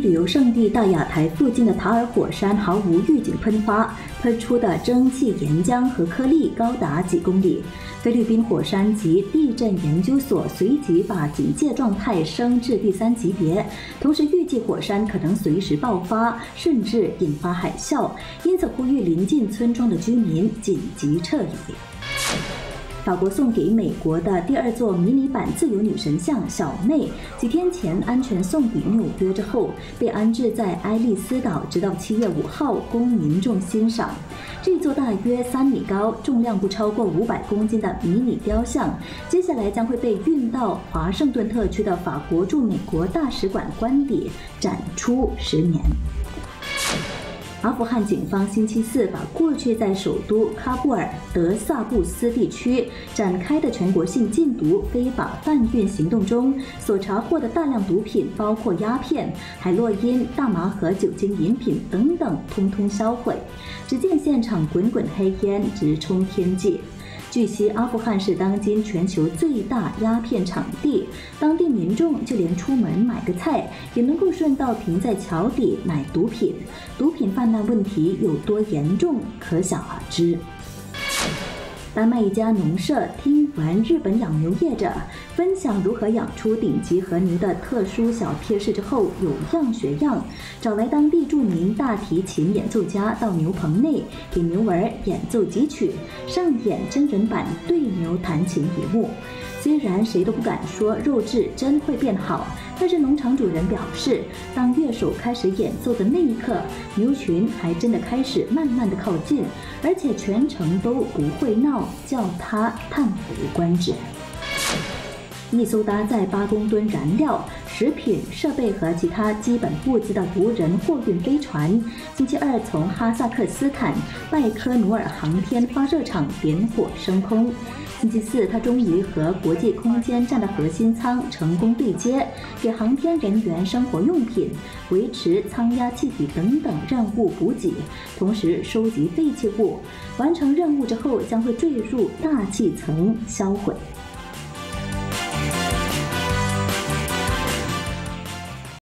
旅游胜地大雅台附近的塔尔火山毫无预警喷发，喷出的蒸汽岩浆和颗粒高达几公里。菲律宾火山及地震研究所随即把警戒状态升至第三级别，同时预计火山可能随时爆发，甚至引发海啸，因此呼吁临近村庄的居民紧急撤离。法国送给美国的第二座迷你版自由女神像小妹，几天前安全送抵纽约之后，被安置在爱丽丝岛，直到七月五号供民众欣赏。这座大约三米高、重量不超过五百公斤的迷你雕像，接下来将会被运到华盛顿特区的法国驻美国大使馆官邸展出十年。阿富汗警方星期四把过去在首都喀布尔德萨布斯地区展开的全国性禁毒非法贩运行动中所查获的大量毒品，包括鸦片、海洛因、大麻和酒精饮品等等，通通销毁。只见现场滚滚黑烟直冲天际。据悉，阿富汗是当今全球最大鸦片场地，当地民众就连出门买个菜，也能够顺道停在桥底买毒品。毒品泛滥问题有多严重，可想而知。丹麦一家农舍听完日本养牛业者分享如何养出顶级和牛的特殊小贴士之后，有样学样，找来当地著名大提琴演奏家到牛棚内给牛儿演奏几曲，上演真人版对牛弹琴一幕。虽然谁都不敢说肉质真会变好，但是农场主人表示，当乐手开始演奏的那一刻，牛群还真的开始慢慢的靠近，而且全程都不会闹，叫他叹为观止。一艘搭载八公吨燃料、食品、设备和其他基本物资的无人货运飞船，星期二从哈萨克斯坦拜科努尔航天发射场点火升空。星期四，它终于和国际空间站的核心舱成功对接，给航天人员生活用品、维持舱压气体等等任务补给，同时收集废弃物。完成任务之后，将会坠入大气层销毁。